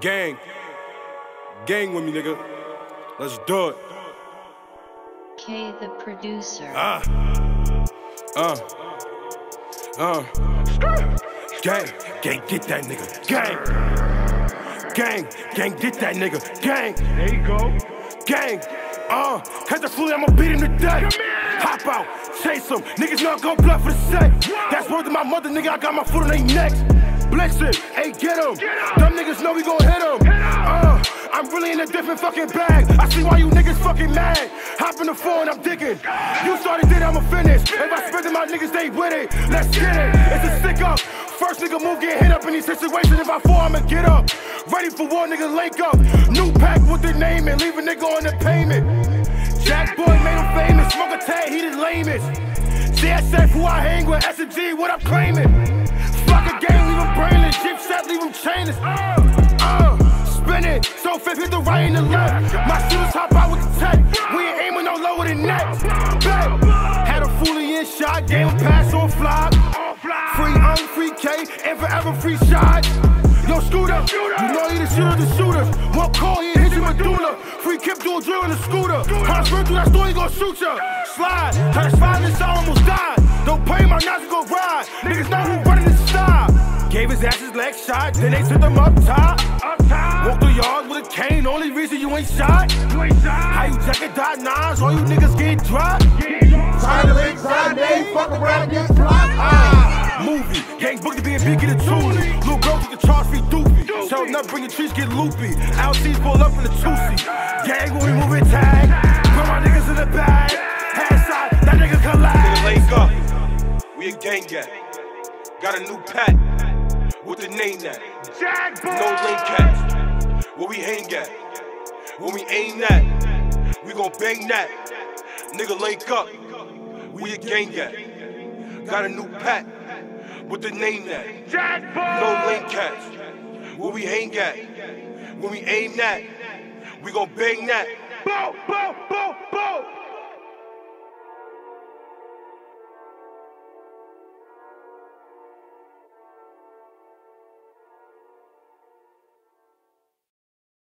Gang. Gang with me, nigga. Let's do it. K the producer. Ah. Uh. Uh. Gang. Gang, get that nigga. Gang. Gang. Gang, get that nigga. Gang. There you go. Gang. Uh, catch the flu, I'ma beat him to death. Hop out, chase him. Niggas not gon' bluff for the set. That's word to my mother, nigga. I got my foot on their necks. Blixin', hey, get him. Them niggas know we gon' hit him. Uh, I'm really in a different fucking bag. I see why you niggas fucking mad. Hop in the phone, I'm digging. You started it, I'ma finish. If I spit it, my niggas, they with it. Let's get it. It's a stick up. First nigga move, get hit up in these situations. If I fall, I'ma get up. Ready for war, nigga, link up. New pack with the name and leave a nigga on the payment. Jack Boy made him famous. Smoke a tag, he the lamest. CSF, who I hang with, S&G, what I'm claiming. Fuck a game, leave him brainless. Jip set, leave him chainless. Uh, spin it. So fifth, hit the right and the left. My shooters hop out with the tech. We ain't aiming no lower than that. Bet. Had a fully in shot, game pass on flop. Free un, free K, and forever free shots. Yo, Scooter, you know he the shooter, the shooter. One call, he hit you medulla. Free Kip do a drill in the scooter. Sprint through that store, he gon' shoot ya. Slide, touch slide this Gave his ass leg shot, then they sent them up top. Up top. Walk the yard with a cane, only reason you ain't shot. You ain't shot. How you jacket dot nines, all you niggas get dropped. Side to link, side day, fuck around, get blocked. Ah. Movie, gang book to be a big get a toolie. Little bro get the charge free doofy. Show up, bring your trees, get loopy. LC's pull up in the two seat. Gang when we move it tag. Put my niggas in the bag. Head side, that nigga collapse. Link up. We a gang gang. Got a new pack with the name that. Jack No link cats. Where we hang at. When we aim that. We gon' bang that. Nigga link up. We a gang gang. Got a new pack with the name that. Jack No link cats. Where we hang at. When we aim that. We gon' bang that. Bo, bo, bo, bo.